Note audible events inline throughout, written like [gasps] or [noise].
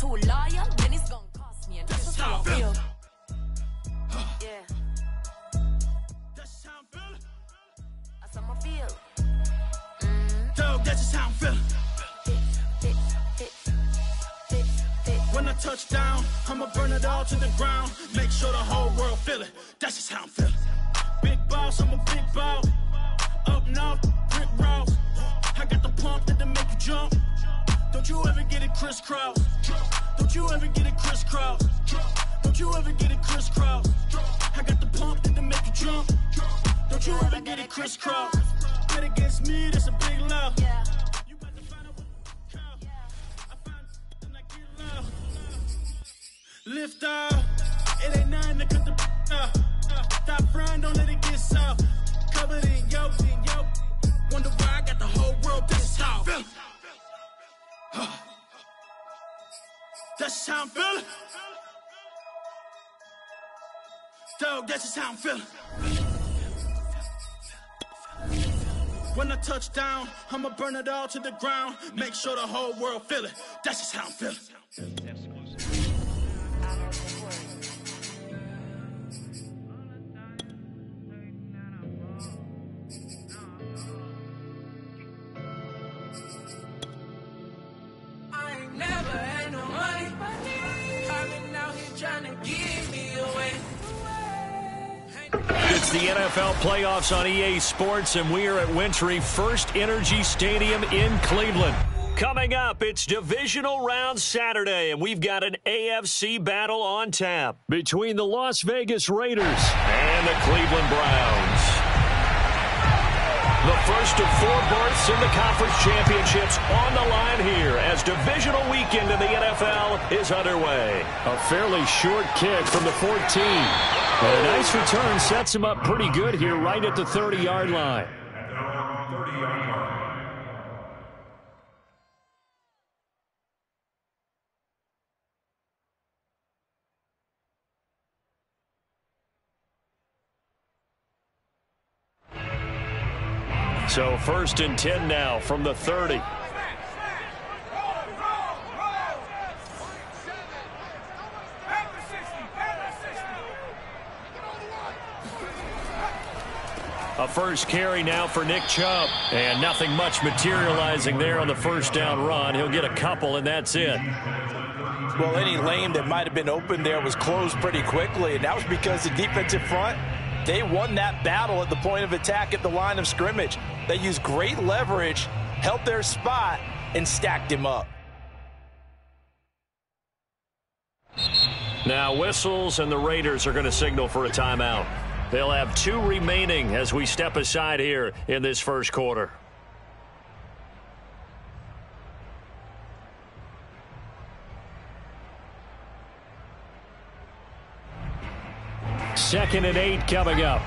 too loyal, then it's gonna cost me. And mm. that's just how I feel. Yeah. That's how I'm feeling. That's how I feel. Dog, that's just how I'm feeling. When I touch down, I'ma burn it all to the ground. Make sure the whole world feel it. That's just how I'm feeling. Big boss, I'm a big boss. Up north, brick road. I got the pump that'll make you jump. Don't you ever get it crisscross. Don't you ever get it crisscross. Don't you ever get it crisscross. I got the pump that'll make you jump. Don't you ever get it crisscross. Bet against me, that's a big love. Yeah. You got to find out what the count. I find then I get low. Lift off. It ain't nothing to cut the [laughs] up. Stop frying, don't let it get soft. Covered in yolk, in yolk. Wonder why I got the whole world this how. [gasps] That's how I'm feeling. Dog, that's just how I'm feeling. When I touch down, I'ma burn it all to the ground. Make sure the whole world feel it. That's just how I'm feeling. It's the NFL playoffs on EA Sports, and we are at Wintry First Energy Stadium in Cleveland. Coming up, it's divisional round Saturday, and we've got an AFC battle on tap between the Las Vegas Raiders and the Cleveland Browns. The first of four berths in the conference championships on the line here as divisional weekend in the NFL is underway. A fairly short kick from the 14. But a nice return sets him up pretty good here right at the 30-yard line. So first and 10 now from the 30. A first carry now for Nick Chubb. And nothing much materializing there on the first down run. He'll get a couple, and that's it. Well, any lane that might have been open there was closed pretty quickly, and that was because the defensive front, they won that battle at the point of attack at the line of scrimmage. They used great leverage, held their spot, and stacked him up. Now whistles and the Raiders are going to signal for a timeout. They'll have two remaining as we step aside here in this first quarter. Second and eight coming up.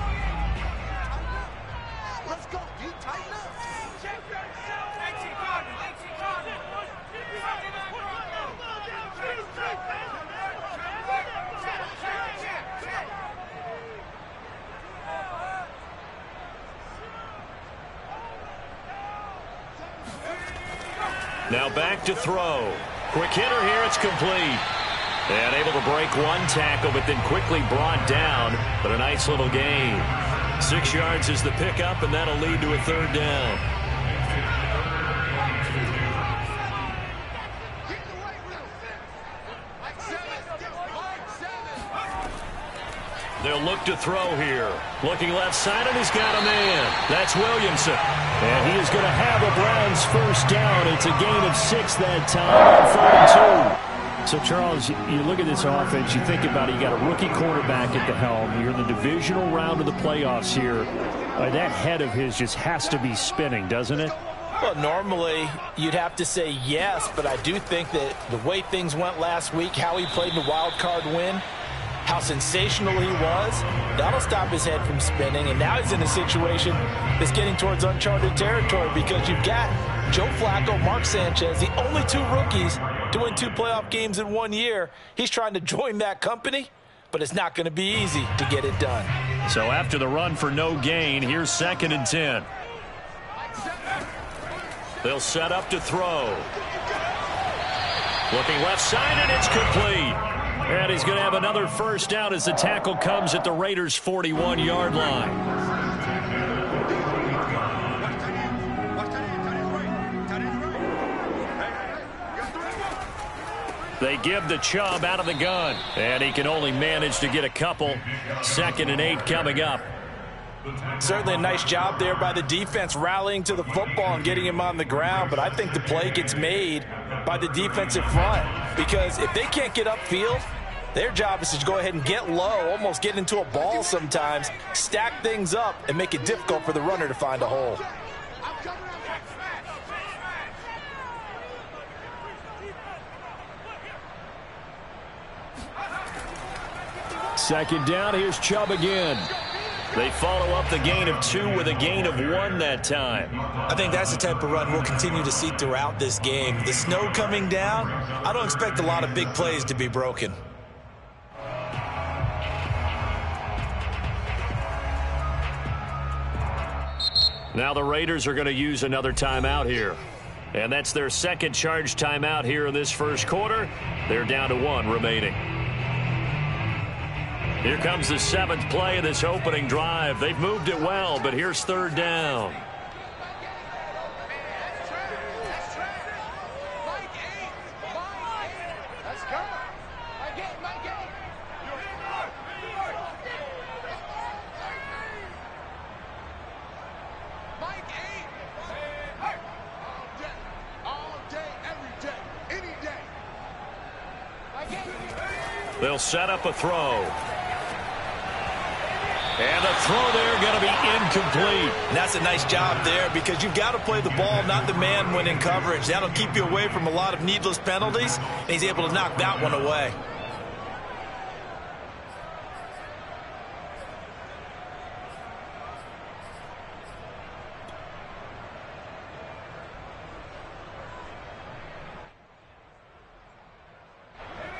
Now back to throw. Quick hitter here. It's complete. And able to break one tackle, but then quickly brought down. But a nice little gain. Six yards is the pickup, and that'll lead to a third down. They'll look to throw here. Looking left side, and he's got a man. That's Williamson. And he is going to have a Browns first down. It's a gain of six that time on 42. So, Charles, you look at this offense, you think about it, you got a rookie quarterback at the helm. You're in the divisional round of the playoffs here. Uh, that head of his just has to be spinning, doesn't it? Well, normally you'd have to say yes, but I do think that the way things went last week, how he played in the wild card win, how sensational he was, that'll stop his head from spinning. And now he's in a situation that's getting towards uncharted territory because you've got Joe Flacco, Mark Sanchez, the only two rookies to win two playoff games in one year. He's trying to join that company, but it's not going to be easy to get it done. So after the run for no gain, here's second and 10. They'll set up to throw. Looking left side, and it's complete. And he's going to have another first down as the tackle comes at the Raiders' 41-yard line. They give the Chubb out of the gun, and he can only manage to get a couple. Second and eight coming up. Certainly a nice job there by the defense rallying to the football and getting him on the ground, but I think the play gets made by the defensive front because if they can't get upfield, their job is to go ahead and get low, almost get into a ball sometimes, stack things up, and make it difficult for the runner to find a hole. Second down, here's Chubb again. They follow up the gain of two with a gain of one that time. I think that's the type of run we'll continue to see throughout this game. The snow coming down, I don't expect a lot of big plays to be broken. Now the Raiders are going to use another timeout here. And that's their second charge timeout here in this first quarter. They're down to one remaining. Here comes the seventh play of this opening drive. They've moved it well, but here's third down. They'll set up a throw. And the throw there going to be incomplete. And that's a nice job there because you've got to play the ball, not the man when in coverage. That'll keep you away from a lot of needless penalties, and he's able to knock that one away.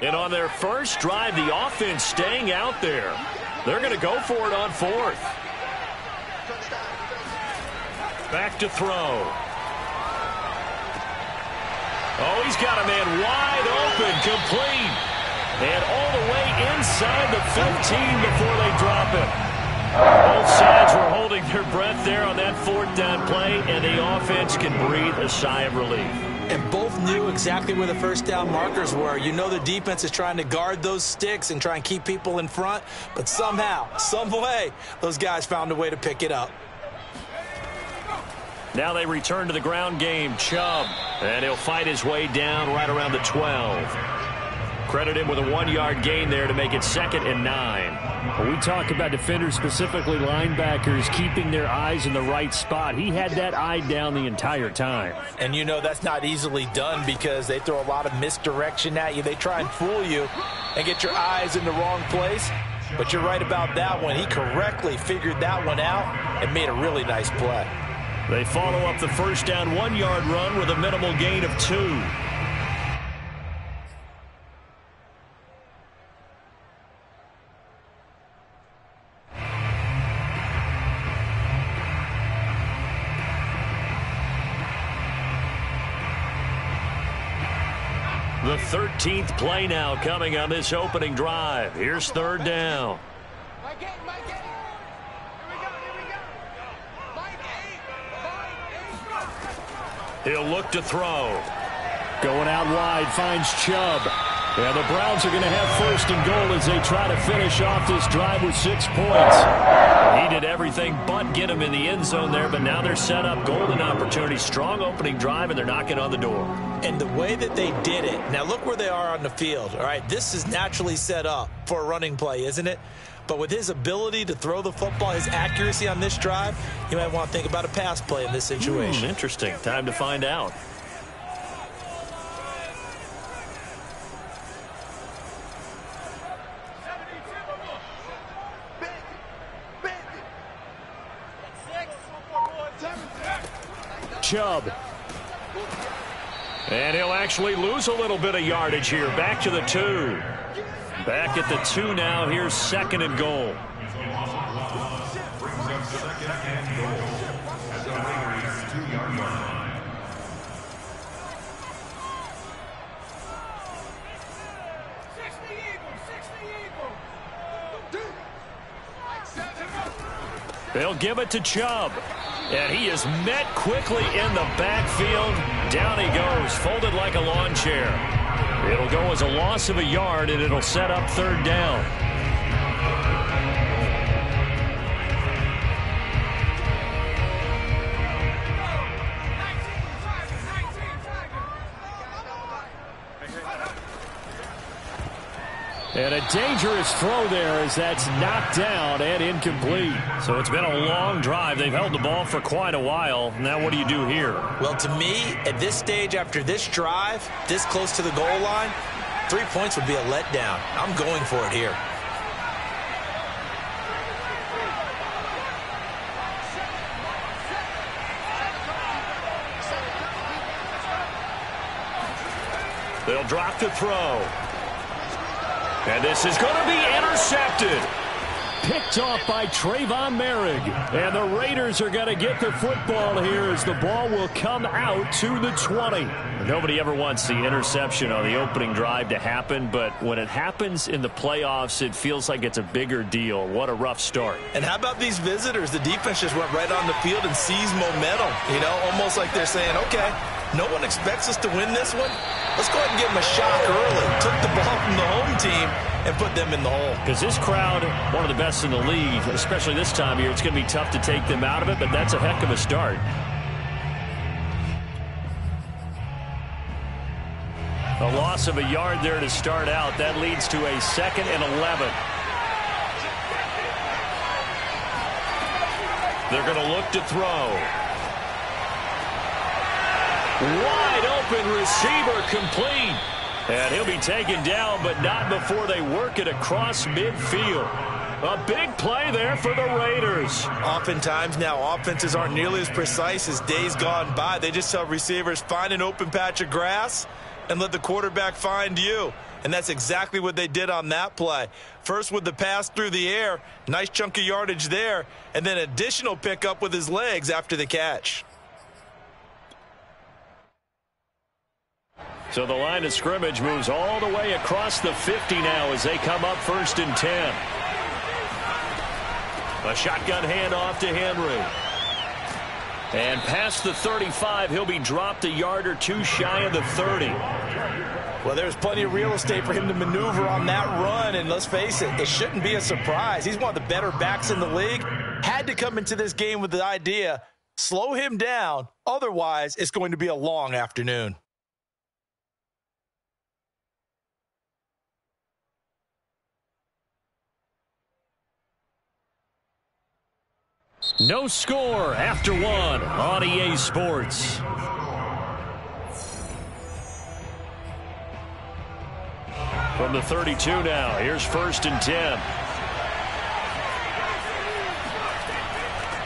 And on their first drive, the offense staying out there. They're going to go for it on fourth. Back to throw. Oh, he's got a man wide open, complete. And all the way inside the 15 before they drop it. Both sides were holding their breath there on that fourth down play, and the offense can breathe a sigh of relief. Knew exactly where the first down markers were. You know the defense is trying to guard those sticks and try and keep people in front, but somehow, some way, those guys found a way to pick it up. Now they return to the ground game. Chubb, and he'll fight his way down right around the 12. Credit him with a one-yard gain there to make it second and nine. When we talk about defenders, specifically linebackers, keeping their eyes in the right spot, he had that eye down the entire time. And you know that's not easily done because they throw a lot of misdirection at you. They try and fool you and get your eyes in the wrong place. But you're right about that one. He correctly figured that one out and made a really nice play. They follow up the first down one-yard run with a minimal gain of two. 13th play now coming on this opening drive. Here's third down. He'll look to throw. Going out wide, finds Chubb. And the Browns are going to have first and goal as they try to finish off this drive with six points. He did everything but get him in the end zone there, but now they're set up. Golden opportunity, strong opening drive, and they're knocking on the door. And the way that they did it, now look where they are on the field. All right, this is naturally set up for a running play, isn't it? But with his ability to throw the football, his accuracy on this drive, you might want to think about a pass play in this situation. Hmm, interesting. Time to find out. Chubb. And he'll actually lose a little bit of yardage here. Back to the two. Back at the two now. Here's second and goal. They'll give it to Chubb. And he is met quickly in the backfield. Down he goes, folded like a lawn chair. It'll go as a loss of a yard, and it'll set up third down. And a dangerous throw there as that's knocked down and incomplete. So it's been a long drive. They've held the ball for quite a while. Now what do you do here? Well, to me, at this stage after this drive, this close to the goal line, three points would be a letdown. I'm going for it here. They'll drop the throw. And this is going to be intercepted. Picked off by Trevon Moehrig. And the Raiders are going to get the football here as the ball will come out to the 20. Nobody ever wants the interception on the opening drive to happen, but when it happens in the playoffs, it feels like it's a bigger deal. What a rough start. And how about these visitors? The defense just went right on the field and seized momentum. You know, almost like they're saying, okay, no one expects us to win this one. Let's go ahead and give them a shock early. Took the ball from the home team and put them in the hole. Because this crowd, one of the best in the league, especially this time of year, it's going to be tough to take them out of it, but that's a heck of a start. A loss of a yard there to start out. That leads to a second and 11. They're going to look to throw. Wide open receiver complete. And he'll be taken down, but not before they work it across midfield. A big play there for the Raiders. Oftentimes now, offenses aren't nearly as precise as days gone by. They just tell receivers, find an open patch of grass and let the quarterback find you. And that's exactly what they did on that play. First with the pass through the air, nice chunk of yardage there, and then additional pickup with his legs after the catch. So the line of scrimmage moves all the way across the 50 now as they come up first and 10. A shotgun handoff to Henry. And past the 35, he'll be dropped a yard or two shy of the 30. Well, there's plenty of real estate for him to maneuver on that run, and let's face it, it shouldn't be a surprise. He's one of the better backs in the league. Had to come into this game with the idea, slow him down, otherwise it's going to be a long afternoon. No score after one on EA Sports. From the 32 now, here's first and 10.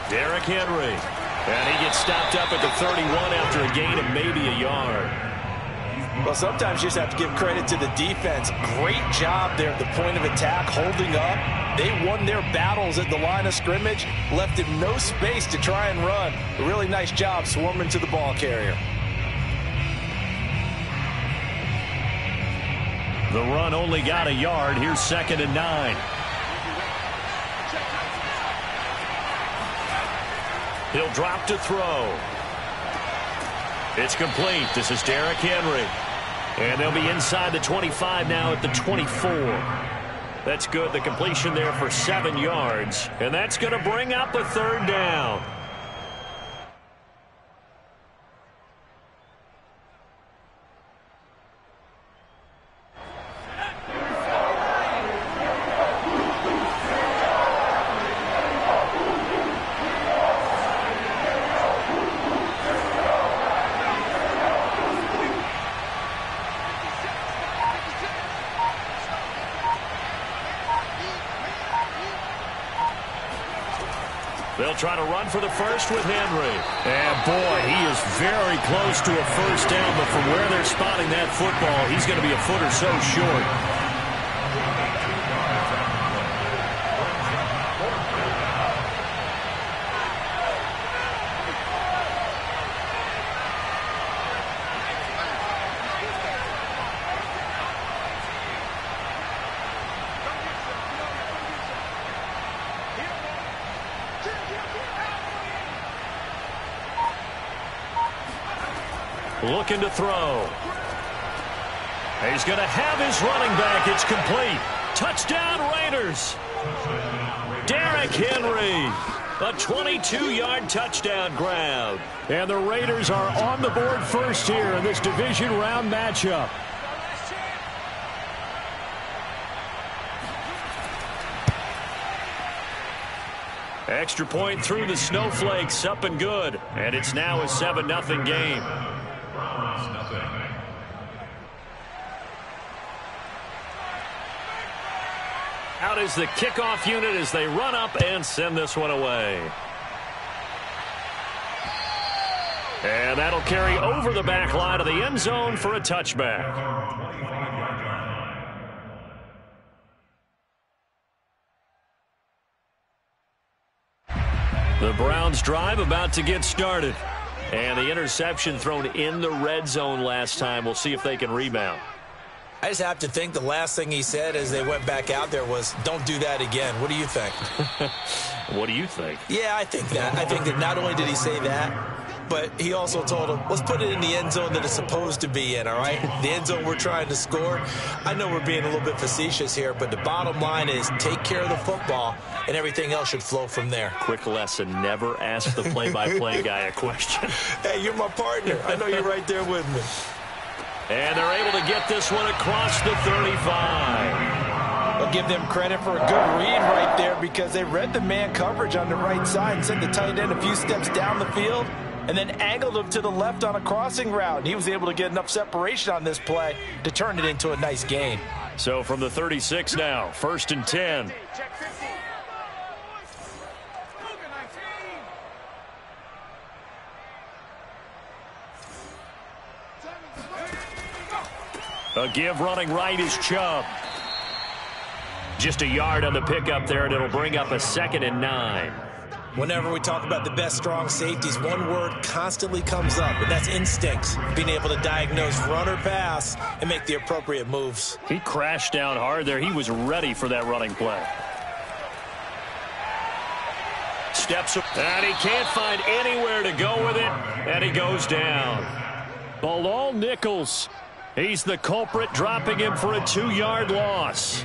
Derrick Henry. And he gets stopped up at the 31 after a gain of maybe a yard. Well, sometimes you just have to give credit to the defense. Great job there at the point of attack, holding up. They won their battles at the line of scrimmage, left him no space to try and run. A really nice job swarming to the ball carrier. The run only got a yard. Here's second and nine. He'll drop to throw. It's complete. This is Derrick Henry. And they'll be inside the 25 now at the 24. That's good. The completion there for seven yards. And that's going to bring up a third down. For the first with Henry. And boy, he is very close to a first down, but from where they're spotting that football, he's going to be a foot or so short. To throw. He's going to have his running back. It's complete. Touchdown Raiders. Derrick Henry. A 22-yard touchdown grab. And the Raiders are on the board first here in this division round matchup. Extra point through the snowflakes, up and good. And it's now a 7-0 game. Out is the kickoff unit as they run up and send this one away. And that'll carry over the back line of the end zone for a touchback. The Browns drive about to get started. And the interception thrown in the red zone last time. We'll see if they can rebound. I just have to think the last thing he said as they went back out there was, don't do that again. What do you think? [laughs] what do you think? Yeah, I think that. I think that not only did he say that, but he also told him, let's put it in the end zone that it's supposed to be in, all right? The end zone we're trying to score. I know we're being a little bit facetious here, but the bottom line is take care of the football, and everything else should flow from there. Quick lesson, never ask the play-by-play -play [laughs] guy a question. hey, you're my partner. I know you're right there with me. And they're able to get this one across the 35. I'll give them credit for a good read right there because they read the man coverage on the right side and sent the tight end a few steps down the field and then angled him to the left on a crossing route. And he was able to get enough separation on this play to turn it into a nice gain. So from the 36 now, first and 10. A give running right is Chubb. Just a yard on the pickup there, and it'll bring up a second and nine. Whenever we talk about the best strong safeties, one word constantly comes up, and that's instincts. Being able to diagnose run or pass and make the appropriate moves. He crashed down hard there. He was ready for that running play. Steps up, and he can't find anywhere to go with it, and he goes down. Bilal Nichols. He's the culprit, dropping him for a two-yard loss.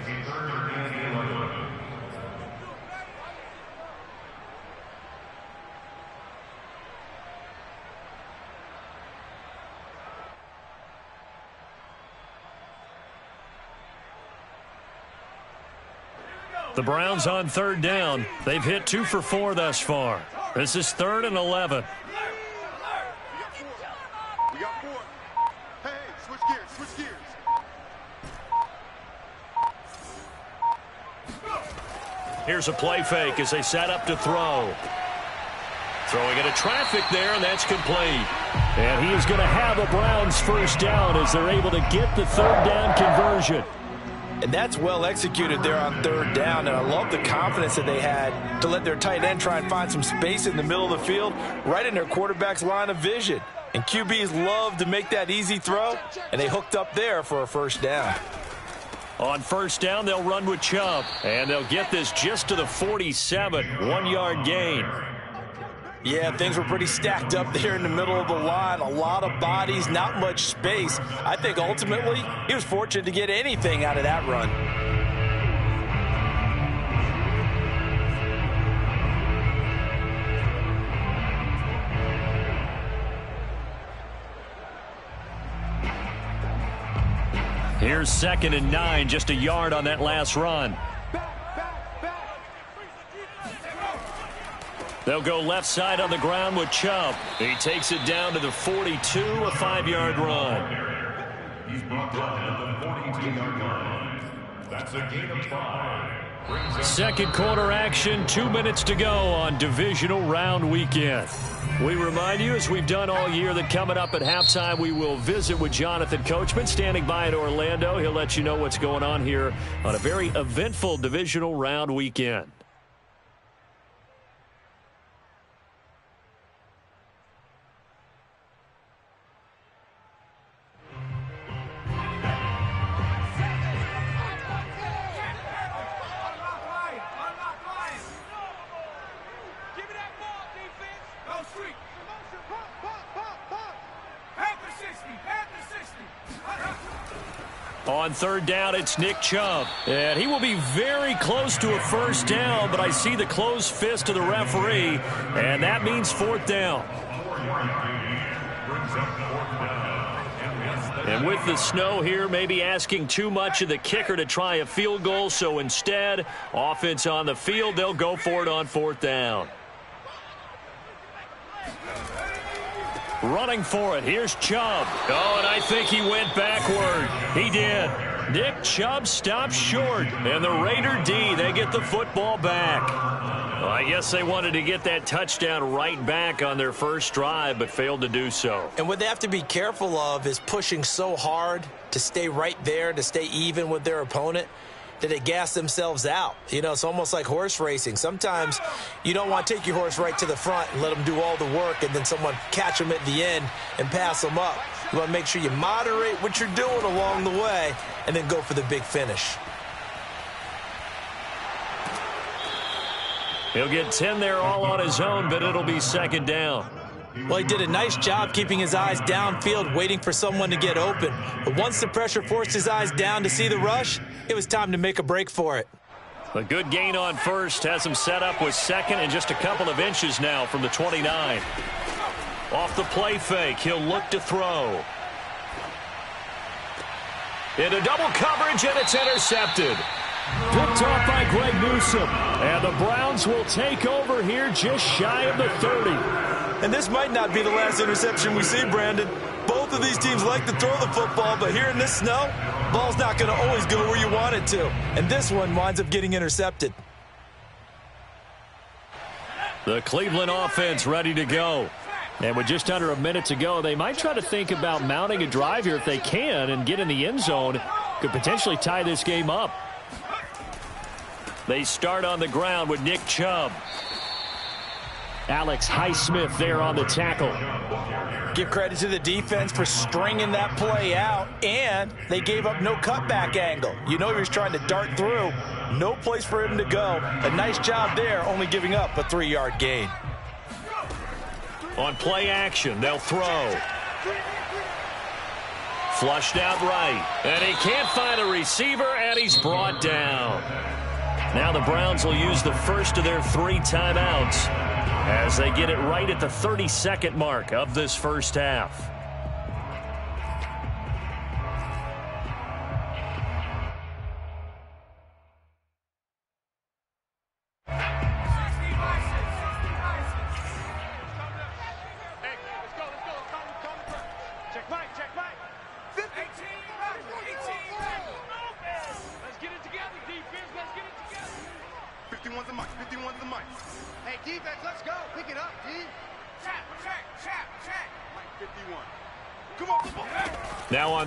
The Browns on third down. They've hit two for four thus far. This is third and 11. Here's a play fake as they set up to throw. Throwing into traffic there, and that's complete. And he is going to have a Browns first down as they're able to get the third down conversion. And that's well executed there on third down. And I love the confidence that they had to let their tight end try and find some space in the middle of the field, right in their quarterback's line of vision. And QBs love to make that easy throw, and they hooked up there for a first down. On first down, they'll run with Chubb, and they'll get this just to the 47, one-yard gain. Yeah, things were pretty stacked up there in the middle of the line. A lot of bodies, not much space. I think ultimately he was fortunate to get anything out of that run. Here's second and nine, just a yard on that last run. They'll go left side on the ground with Chubb. He takes it down to the 42, a five-yard run. He's brought down at the 42-yard line. That's a gain of five. Second quarter action, two minutes to go on divisional round weekend. We remind you, as we've done all year, that coming up at halftime, we will visit with Jonathan Coachman, standing by in Orlando. He'll let you know what's going on here on a very eventful divisional round weekend. On third down, it's Nick Chubb. And he will be very close to a first down, but I see the closed fist of the referee, and that means fourth down. And with the snow here, maybe asking too much of the kicker to try a field goal. So instead, offense on the field, they'll go for it on fourth down. Running for it. Here's Chubb. Oh, and I think he went backward. He did. Nick Chubb stops short. And the Raider D, they get the football back. Well, I guess they wanted to get that touchdown right back on their first drive, but failed to do so. And what they have to be careful of is pushing so hard to stay right there, to stay even with their opponent that they gas themselves out. You know, it's almost like horse racing. Sometimes you don't want to take your horse right to the front and let them do all the work and then someone catch them at the end and pass them up. You want to make sure you moderate what you're doing along the way and then go for the big finish. He'll get 10 there all on his own, but it'll be second down. Well, he did a nice job keeping his eyes downfield, waiting for someone to get open. But once the pressure forced his eyes down to see the rush, it was time to make a break for it. A good gain on first has him set up with second and just a couple of inches now from the 29. Off the play fake, he'll look to throw. Into double coverage, and it's intercepted. Picked off by Greg Newsome. And the Browns will take over here just shy of the 30. And this might not be the last interception we see, Brandon. Both of these teams like to throw the football, but here in this snow, ball's not going to always go where you want it to. And this one winds up getting intercepted. The Cleveland offense ready to go. And with just under a minute to go, they might try to think about mounting a drive here if they can and get in the end zone. Could potentially tie this game up. They start on the ground with Nick Chubb. Alex Highsmith there on the tackle. Give credit to the defense for stringing that play out, and they gave up no cutback angle. You know he was trying to dart through. No place for him to go. A nice job there, only giving up a three-yard gain. On play action, they'll throw. Flushed out right. And he can't find a receiver, and he's brought down. Now the Browns will use the first of their three timeouts as they get it right at the 32nd mark of this first half.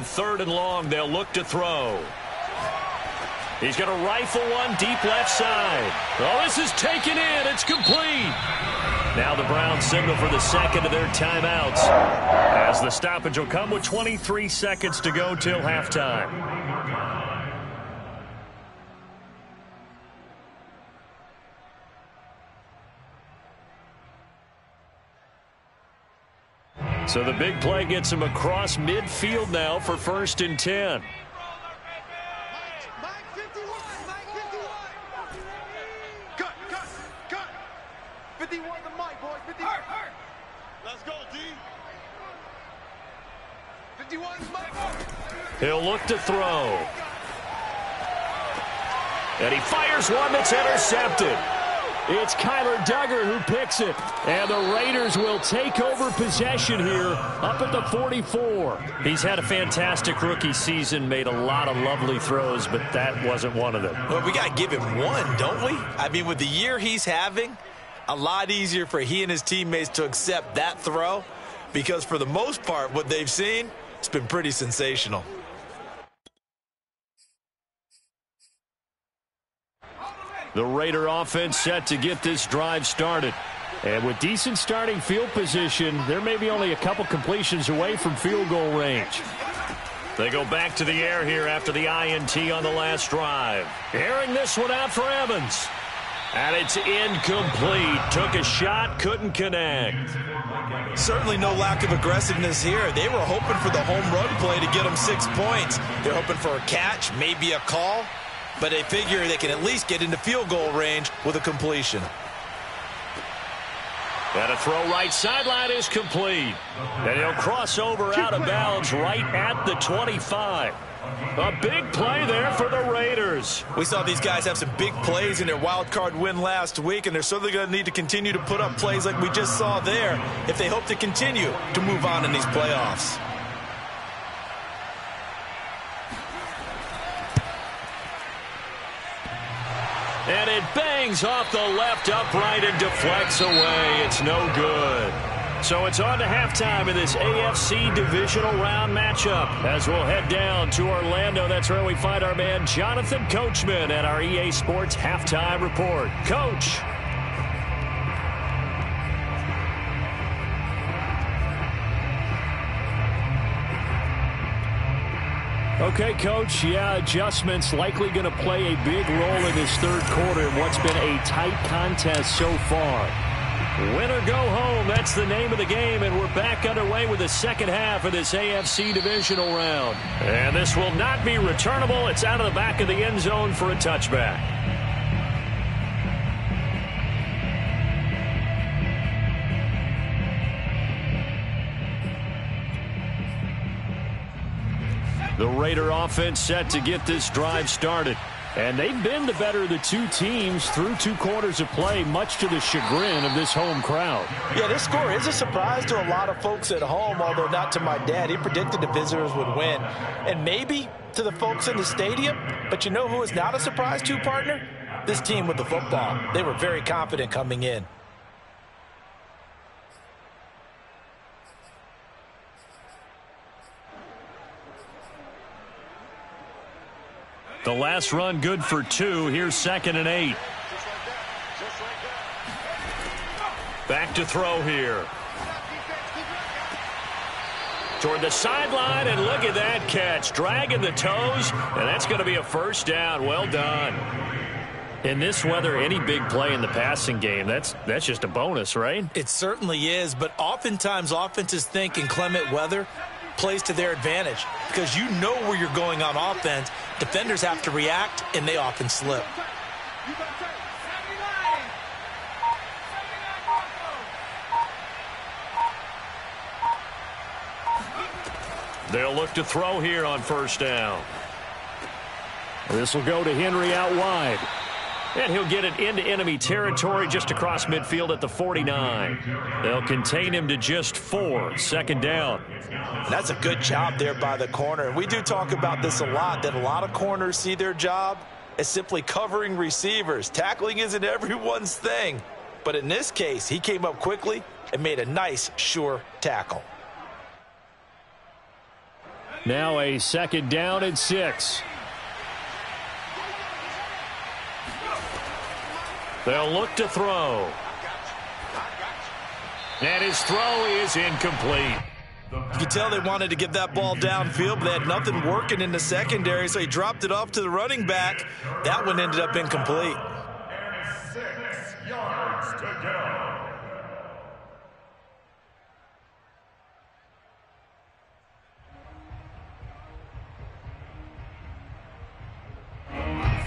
Third and long, they'll look to throw. He's going to rifle one deep left side. Oh, this is taken in. It's complete. Now the Browns signal for the second of their timeouts as the stoppage will come with 23 seconds to go till halftime. So the big play gets him across midfield now for first and 10. He'll look to throw. And he fires one that's intercepted. It's Kyler Dugger who picks it. And the Raiders will take over possession here up at the 44. He's had a fantastic rookie season, made a lot of lovely throws, but that wasn't one of them. Well, we got to give him one, don't we? I mean, with the year he's having, a lot easier for he and his teammates to accept that throw because for the most part, what they've seen, it's been pretty sensational. The Raider offense set to get this drive started. And with decent starting field position, there may be only a couple completions away from field goal range. They go back to the air here after the INT on the last drive. Airing this one out for Evans. And it's incomplete. Took a shot, couldn't connect. Certainly no lack of aggressiveness here. They were hoping for the home run play to get them six points. They're hoping for a catch, maybe a call, but they figure they can at least get into field goal range with a completion. And a throw right sideline is complete. And he'll cross over out of bounds right at the 25. A big play there for the Raiders. We saw these guys have some big plays in their wild card win last week, and they're certainly going to need to continue to put up plays like we just saw there if they hope to continue to move on in these playoffs. And it bangs off the left upright and deflects away. It's no good. So it's on to halftime in this AFC divisional round matchup as we'll head down to Orlando. That's where we find our man Jonathan Coachman at our EA Sports halftime report. Coach. Okay, Coach. Yeah, adjustments likely going to play a big role in this third quarter in what's been a tight contest so far. Win or go home, that's the name of the game, and we're back underway with the second half of this AFC divisional round. And this will not be returnable. It's out of the back of the end zone for a touchback. The Raider offense set to get this drive started. And they've been the better of the two teams through two quarters of play, much to the chagrin of this home crowd. Yeah, this score is a surprise to a lot of folks at home, although not to my dad. He predicted the visitors would win. And maybe to the folks in the stadium, but you know who is not a surprise to, partner? This team with the football. They were very confident coming in. The last run good for two. Here's second and eight. Back to throw here. Toward the sideline, and look at that catch. Dragging the toes, and that's going to be a first down. Well done. In this weather, any big play in the passing game, that's that's just a bonus, right? It certainly is, but oftentimes offenses think in clement weather plays to their advantage because you know where you're going on offense. Defenders have to react, and they often slip. They'll look to throw here on first down. This will go to Henry out wide. And he'll get it into enemy territory just across midfield at the 49. They'll contain him to just four. Second down. That's a good job there by the corner. And we do talk about this a lot, that a lot of corners see their job as simply covering receivers. Tackling isn't [laughs] everyone's thing. But in this case, he came up quickly and made a nice, sure tackle. Now a second down and six. They'll look to throw. And his throw is incomplete. You can tell they wanted to get that ball downfield, but they had nothing working in the secondary, so he dropped it off to the running back. That one ended up incomplete.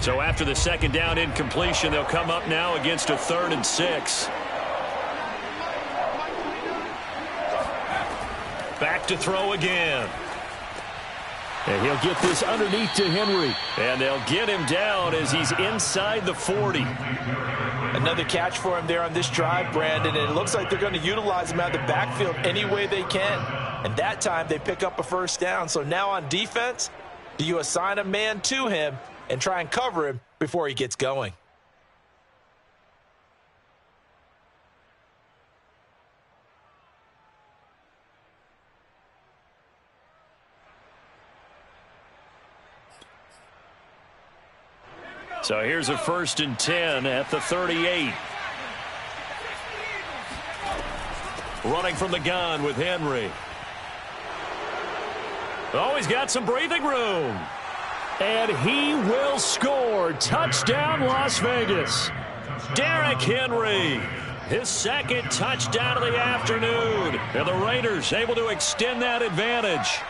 So after the second down incompletion, they'll come up now against a third and six. Back to throw again. And he'll get this underneath to Henry. And they'll get him down as he's inside the 40. Another catch for him there on this drive, Brandon, and it looks like they're going to utilize him out of the backfield any way they can. And that time they pick up a first down. So now on defense, do you assign a man to him and try and cover him before he gets going? So here's a first and 10 at the 38. Running from the gun with Henry. Oh, he's got some breathing room. And he will score. Touchdown, Las Vegas. Derrick Henry. His second touchdown of the afternoon. And the Raiders able to extend that advantage.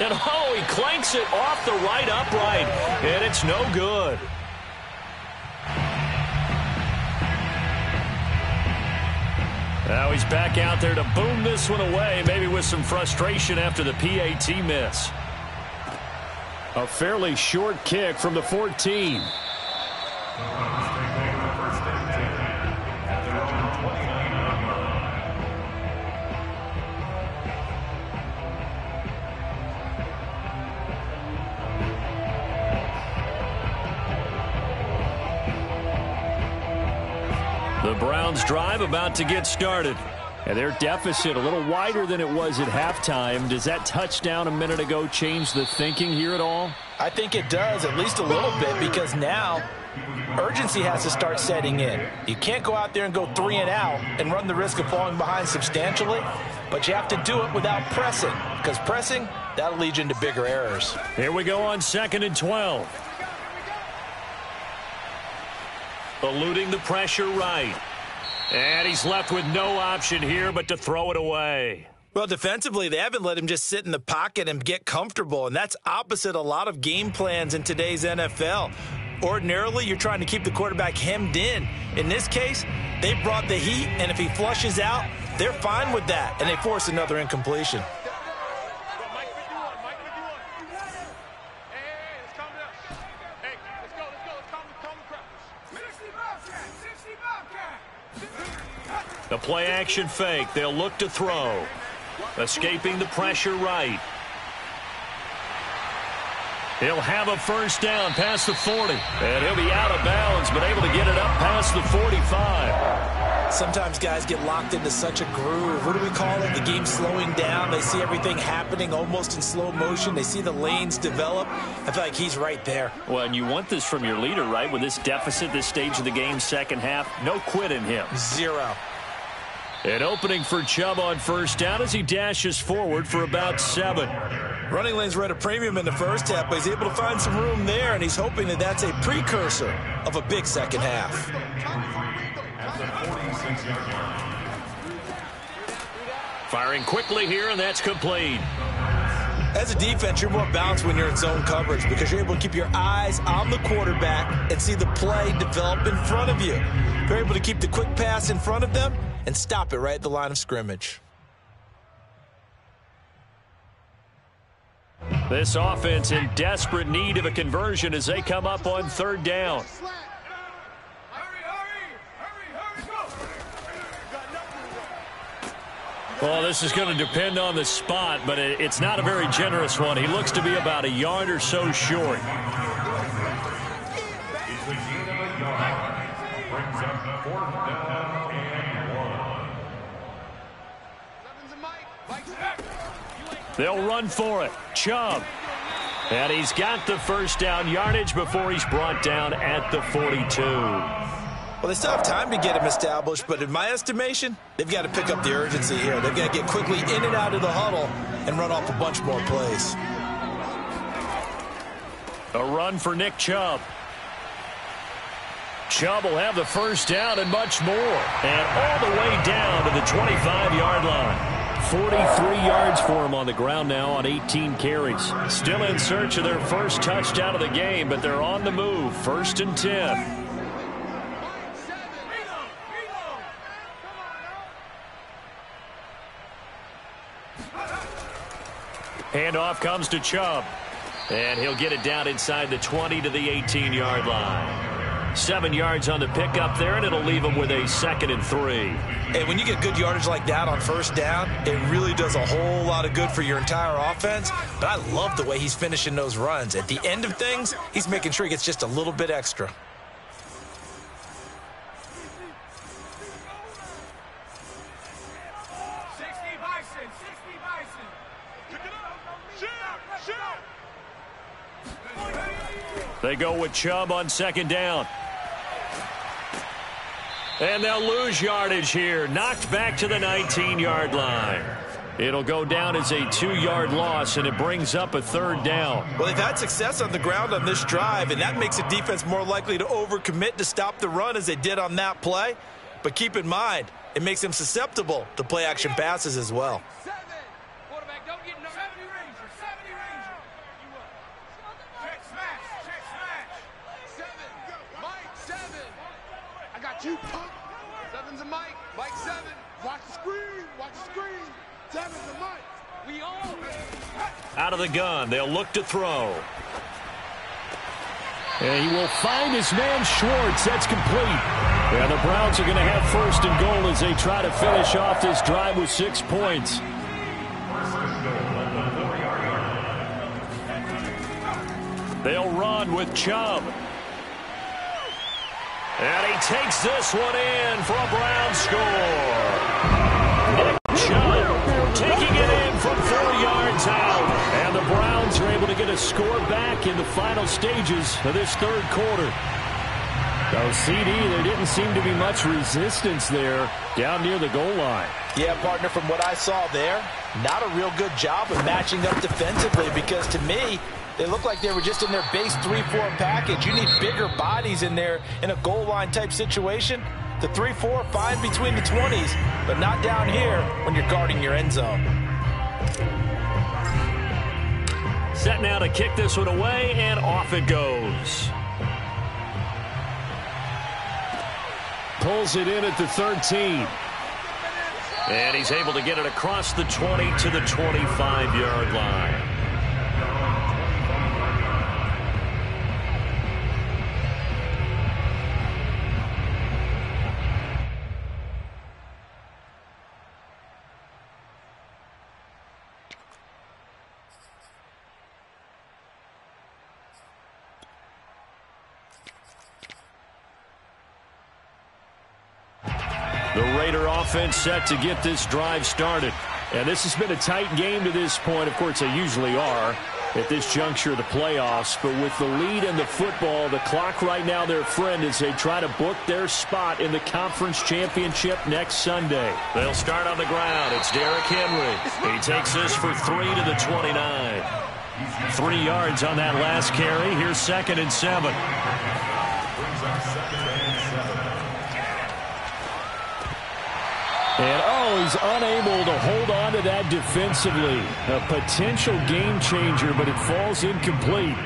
And oh, he clanks it off the right upright. And it's no good. Now he's back out there to boom this one away, maybe with some frustration after the PAT miss. A fairly short kick from the 14. About to get started. And their deficit a little wider than it was at halftime. Does that touchdown a minute ago change the thinking here at all? I think it does, at least a little bit, because now urgency has to start setting in. You can't go out there and go three and out and run the risk of falling behind substantially, but you have to do it without pressing, because pressing, that'll lead you into bigger errors. Here we go on second and 12. Eluding the pressure right. And he's left with no option here but to throw it away. Well, defensively, they haven't let him just sit in the pocket and get comfortable, and that's opposite a lot of game plans in today's NFL. Ordinarily, you're trying to keep the quarterback hemmed in. In this case, they brought the heat, and if he flushes out, they're fine with that, and they force another incompletion. The play action fake. They'll look to throw. Escaping the pressure right. He'll have a first down past the 40. And he'll be out of bounds, but able to get it up past the 45. Sometimes guys get locked into such a groove. What do we call it? The game slowing down. They see everything happening almost in slow motion. They see the lanes develop. I feel like he's right there. Well, and you want this from your leader, right? With this deficit, this stage of the game, second half, no quit in him. Zero. An opening for Chubb on first down as he dashes forward for about seven. Running lanes were at a premium in the first half, but he's able to find some room there, and he's hoping that that's a precursor of a big second half. Firing quickly here, and that's complete. As a defense, you're more balanced when you're in zone coverage because you're able to keep your eyes on the quarterback and see the play develop in front of you. You're able to keep the quick pass in front of them and stop it right at the line of scrimmage. This offense in desperate need of a conversion as they come up on third down. Well, this is going to depend on the spot, but it's not a very generous one. He looks to be about a yard or so short. They'll run for it. Chubb. And he's got the first down yardage before he's brought down at the 42. Well, they still have time to get him established, but in my estimation, they've got to pick up the urgency here. They've got to get quickly in and out of the huddle and run off a bunch more plays. A run for Nick Chubb. Chubb will have the first down and much more. And all the way down to the 25-yard line. 43 yards for him on the ground now on 18 carries. Still in search of their first touchdown of the game, but they're on the move. First and 10. Handoff comes to Chubb. And he'll get it down inside the 20 to the 18-yard line. Seven yards on the pickup there, and it'll leave him with a second and three. And when you get good yardage like that on first down, it really does a whole lot of good for your entire offense. But I love the way he's finishing those runs. At the end of things, he's making sure he gets just a little bit extra. They go with Chubb on second down. And they'll lose yardage here. Knocked back to the 19-yard line. It'll go down as a two-yard loss, and it brings up a third down. Well, they've had success on the ground on this drive, and that makes the defense more likely to overcommit to stop the run as they did on that play. But keep in mind, it makes them susceptible to play action passes as well. Seven. Quarterback, don't get no 70 Ranger. 70 Ranger. Check smash. Check smash. Seven. Mike, seven. I got you, punk. Seven's a Mike. Mike, seven. Watch the screen. Watch the screen. Seven's a Mike. We all. Out of the gun, they'll look to throw. And he will find his man Schwartz. That's complete. And the Browns are going to have first and goal as they try to finish off this drive with six points. They'll run with Chubb. And he takes this one in for a Brown score. Nick Chubb taking it in from four yards out. And the Browns are able to get a score back in the final stages of this third quarter. So CD, there didn't seem to be much resistance there down near the goal line. Yeah, partner, from what I saw there, not a real good job of matching up defensively because to me, they look like they were just in their base 3-4 package. You need bigger bodies in there in a goal line type situation. The 3-4, fine between the 20s, but not down here when you're guarding your end zone. Set now to kick this one away, and off it goes. Pulls it in at the 13. And he's able to get it across the 20 to the 25-yard line. Offense set to get this drive started. And this has been a tight game to this point. Of course, they usually are at this juncture of the playoffs. But with the lead and the football, the clock right now their friend as they try to book their spot in the conference championship next Sunday. They'll start on the ground. It's Derrick Henry. He takes this for three to the 29. Three yards on that last carry. Here's second and seven. And oh, he's unable to hold on to that defensively. A potential game changer, but it falls incomplete.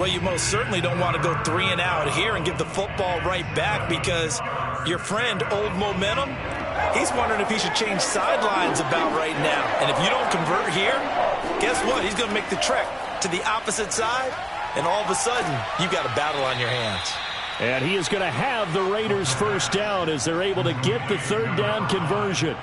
Well, you most certainly don't want to go three and out here and give the football right back because your friend, Old Momentum, he's wondering if he should change sidelines about right now. And if you don't convert here, guess what? He's going to make the trek to the opposite side, and all of a sudden, you've got a battle on your hands. And he is going to have the Raiders first down as they're able to get the third down conversion.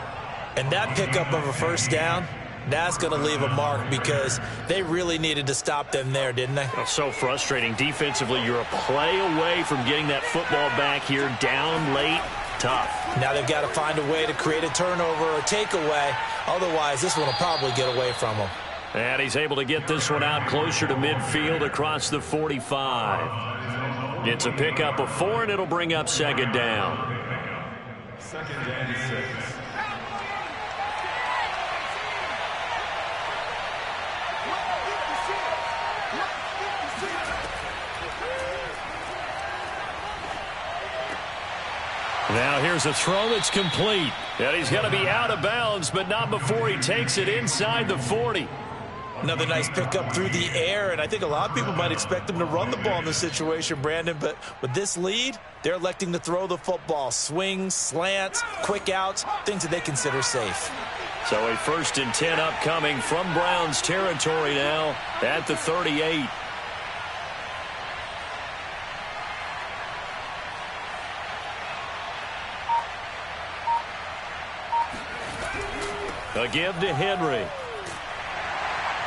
And that pickup of a first down, that's going to leave a mark because they really needed to stop them there, didn't they? Oh, so frustrating. Defensively, you're a play away from getting that football back here down late. Tough. Now they've got to find a way to create a turnover or a takeaway. Otherwise, this one will probably get away from them. And he's able to get this one out closer to midfield across the 45. It's a pickup of four, and it'll bring up second down. Second and six. Now here's a throw that's complete. And he's going to be out of bounds, but not before he takes it inside the 40. Another nice pickup through the air, and I think a lot of people might expect them to run the ball in this situation, Brandon, but with this lead, they're electing to throw the football. Swings, slants, quick outs, things that they consider safe. So a first and 10 upcoming from Browns territory now at the 38. A give to Henry.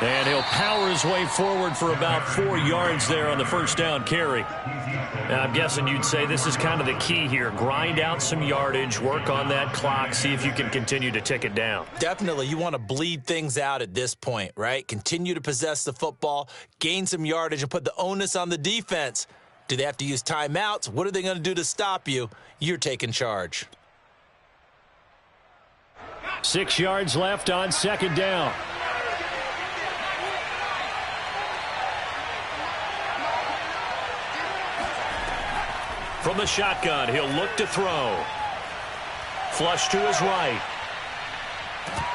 And he'll power his way forward for about four yards there on the first down carry. Now, I'm guessing you'd say this is kind of the key here. Grind out some yardage, work on that clock, see if you can continue to tick it down. Definitely. You want to bleed things out at this point, right? Continue to possess the football, gain some yardage, and put the onus on the defense. Do they have to use timeouts? What are they going to do to stop you? You're taking charge. Six yards left on second down. From the shotgun, he'll look to throw. Flush to his right.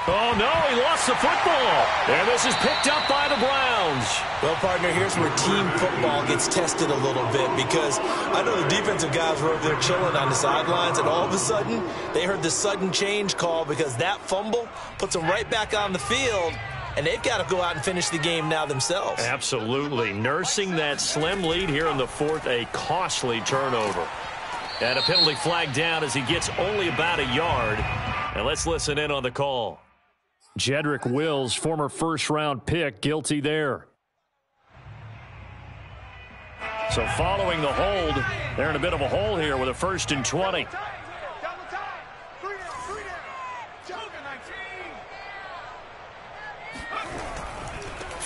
Oh, no, he lost the football. And this is picked up by the Browns. Well, partner, here's where team football gets tested a little bit because I know the defensive guys were over there chilling on the sidelines, and all of a sudden, they heard the sudden change call because that fumble puts them right back on the field, and they've got to go out and finish the game now themselves. Absolutely. Nursing that slim lead here in the fourth, a costly turnover. And a penalty flag down as he gets only about a yard. And let's listen in on the call. Jedrick Wills, former first-round pick, guilty there. So following the hold, they're in a bit of a hole here with a first and 20.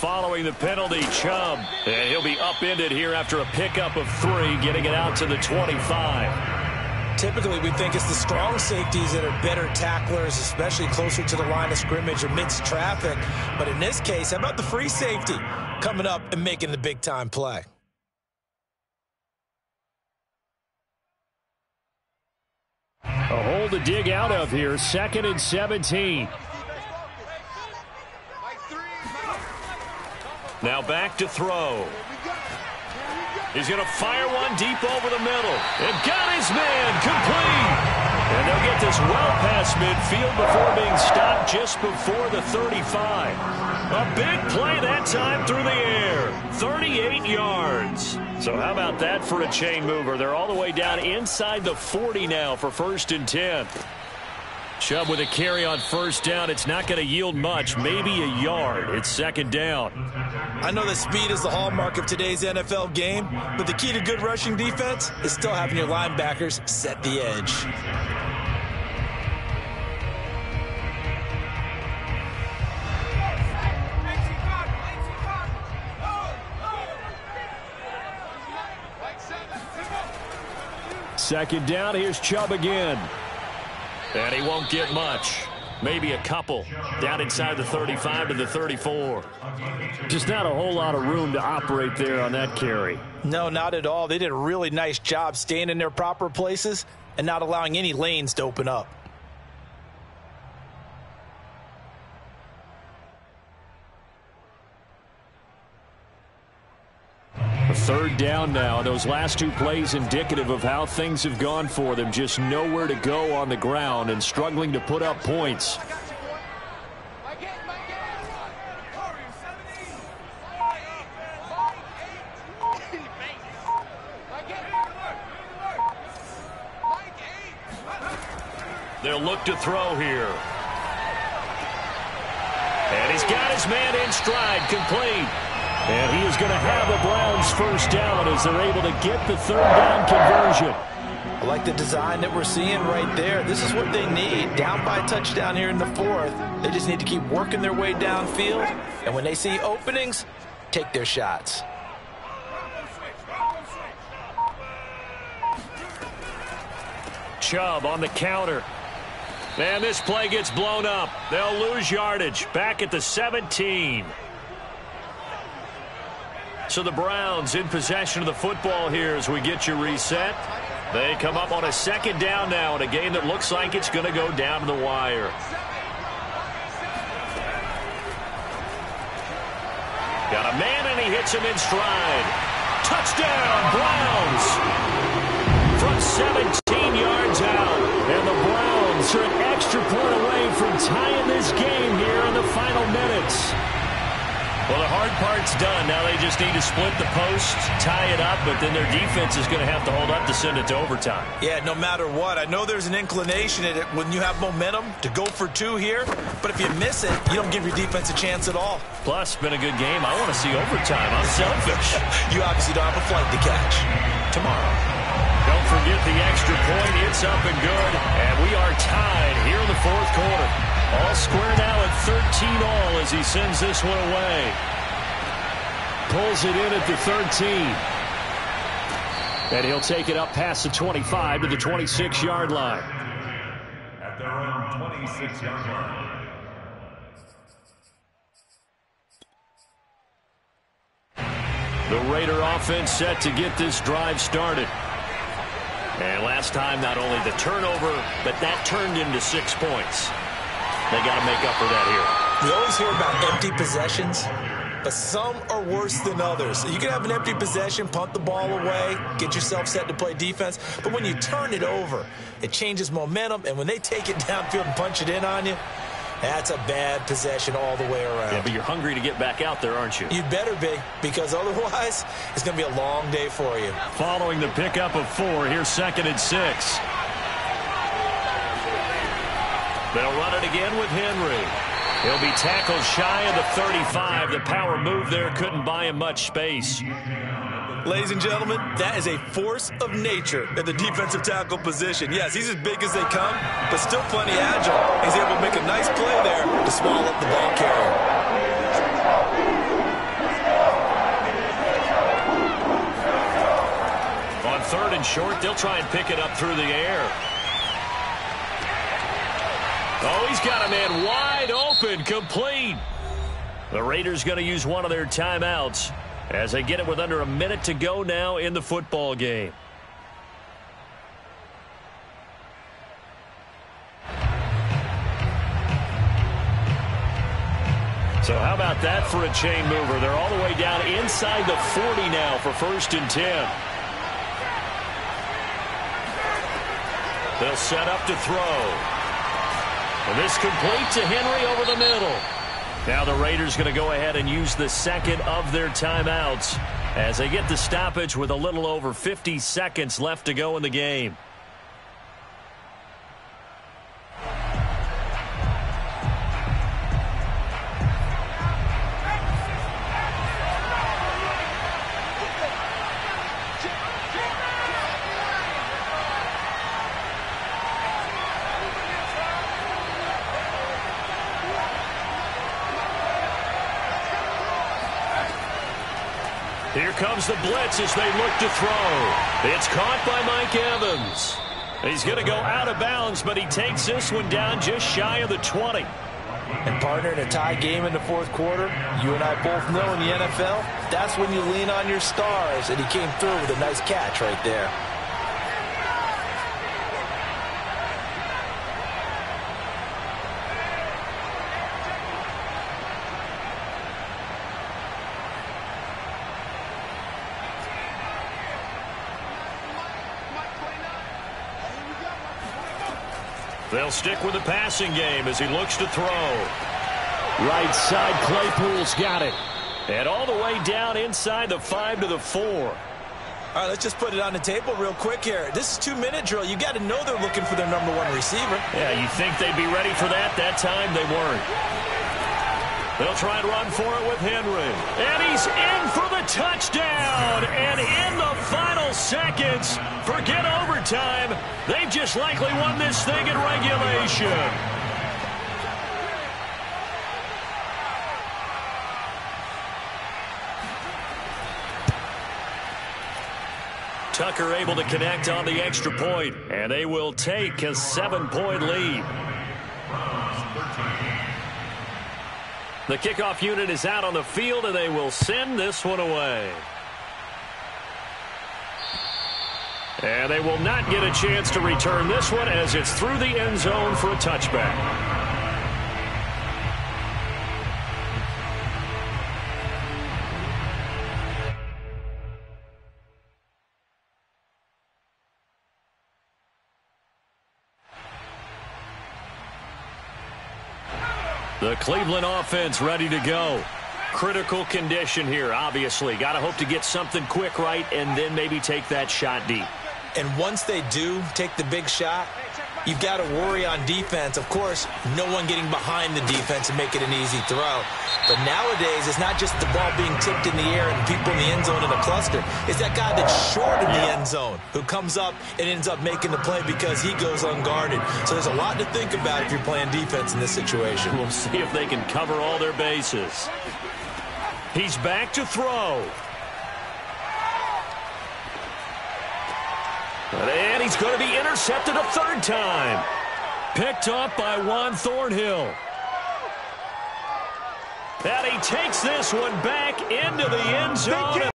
Following the penalty, Chubb. And he'll be upended here after a pickup of three, getting it out to the 25. Typically, we think it's the strong safeties that are better tacklers, especially closer to the line of scrimmage amidst traffic. But in this case, how about the free safety coming up and making the big-time play? A hole to dig out of here, second and 17. Now back to throw. He's going to fire one deep over the middle. And got his man complete. And they'll get this well past midfield before being stopped just before the 35. A big play that time through the air. 38 yards. So how about that for a chain mover? They're all the way down inside the 40 now for first and 10. Chubb with a carry on first down. It's not going to yield much, maybe a yard. It's second down. I know that speed is the hallmark of today's NFL game, but the key to good rushing defense is still having your linebackers set the edge. Second down, here's Chubb again. And he won't get much. Maybe a couple. Down inside the 35 to the 34. Just not a whole lot of room to operate there on that carry. No, not at all. They did a really nice job staying in their proper places and not allowing any lanes to open up. A third down now. Those last two plays indicative of how things have gone for them. Just nowhere to go on the ground and struggling to put up points. They'll look to throw here. And he's got his man in stride, complete. And he is going to have the Browns first down as they're able to get the third down conversion. I like the design that we're seeing right there. This is what they need. Down by a touchdown here in the fourth. They just need to keep working their way downfield. And when they see openings, take their shots. Chubb on the counter. And this play gets blown up. They'll lose yardage. Back at the 17. So the Browns in possession of the football here as we get you reset. They come up on a second down now in a game that looks like it's going to go down to the wire. Got a man and he hits him in stride. Touchdown, Browns! From 17 yards out. And the Browns are an extra point away from tying this game here in the final minutes. Well, the hard part's done. Now they just need to split the post, tie it up, but then their defense is going to have to hold up to send it to overtime. Yeah, no matter what. I know there's an inclination at it when you have momentum to go for two here, but if you miss it, you don't give your defense a chance at all. Plus, been a good game. I want to see overtime. I'm selfish. [laughs] you obviously don't have a flight to catch. Tomorrow. Don't forget the extra point. It's up and good. And we are tied here in the fourth quarter. All square now at 13 all as he sends this one away. Pulls it in at the 13. And he'll take it up past the 25 to the 26-yard line. At their own 26-yard line. The Raider offense set to get this drive started. And last time, not only the turnover, but that turned into six points. They got to make up for that here. We always hear about empty possessions, but some are worse than others. You can have an empty possession, punt the ball away, get yourself set to play defense, but when you turn it over, it changes momentum, and when they take it [laughs] downfield and punch it in on you, that's a bad possession all the way around. Yeah, but you're hungry to get back out there, aren't you? You better be, because otherwise, it's going to be a long day for you. Following the pickup of four, here's second and six. They'll run it again with Henry. He'll be tackled shy of the 35. The power move there couldn't buy him much space. Ladies and gentlemen, that is a force of nature at the defensive tackle position. Yes, he's as big as they come, but still plenty agile. He's able to make a nice play there to swallow up the ball carrier. On third and short, they'll try and pick it up through the air. Oh, he's got a man wide open, complete. The Raiders going to use one of their timeouts as they get it with under a minute to go now in the football game. So how about that for a chain mover? They're all the way down inside the 40 now for first and 10. They'll set up to throw. And this complete to Henry over the middle. Now the Raiders going to go ahead and use the second of their timeouts as they get the stoppage with a little over 50 seconds left to go in the game. Comes the blitz as they look to throw. It's caught by Mike Evans. He's going to go out of bounds, but he takes this one down just shy of the 20. And partner, in a tie game in the fourth quarter, you and I both know in the NFL, that's when you lean on your stars, and he came through with a nice catch right there. They'll stick with the passing game as he looks to throw. Right side, Claypool's got it. And all the way down inside the five to the four. All right, let's just put it on the table real quick here. This is two-minute drill. You got to know they're looking for their number one receiver. Yeah, you think they'd be ready for that? That time they weren't. They'll try and run for it with Henry. And he's in for the touchdown. And in the final seconds, forget overtime. They've just likely won this thing in regulation. Tucker able to connect on the extra point, and they will take a seven-point lead. The kickoff unit is out on the field, and they will send this one away. And they will not get a chance to return this one as it's through the end zone for a touchback. Cleveland offense ready to go. Critical condition here, obviously. Got to hope to get something quick right and then maybe take that shot deep. And once they do take the big shot, you've got to worry on defense. Of course, no one getting behind the defense and make it an easy throw. But nowadays, it's not just the ball being tipped in the air and people in the end zone in a cluster. It's that guy that's short in the end zone who comes up and ends up making the play because he goes unguarded. So there's a lot to think about if you're playing defense in this situation. We'll see if they can cover all their bases. He's back to throw. And he's going to be intercepted a third time. Picked up by Juan Thornhill. And he takes this one back into the end zone.